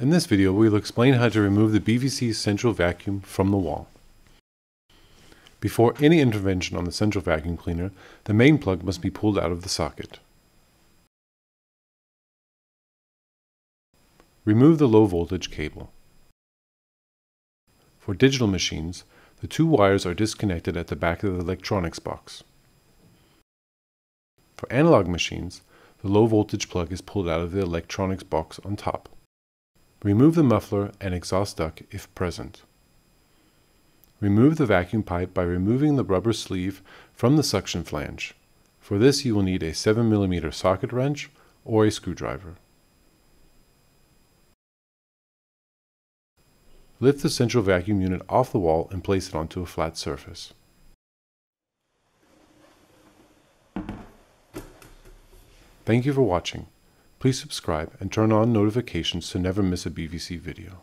In this video, we will explain how to remove the BVC central vacuum from the wall. Before any intervention on the central vacuum cleaner, the main plug must be pulled out of the socket. Remove the low voltage cable. For digital machines, the two wires are disconnected at the back of the electronics box. For analog machines, the low voltage plug is pulled out of the electronics box on top. Remove the muffler and exhaust duct if present. Remove the vacuum pipe by removing the rubber sleeve from the suction flange. For this you will need a 7mm socket wrench or a screwdriver. Lift the central vacuum unit off the wall and place it onto a flat surface. Thank you for watching. Please subscribe and turn on notifications to never miss a BVC video.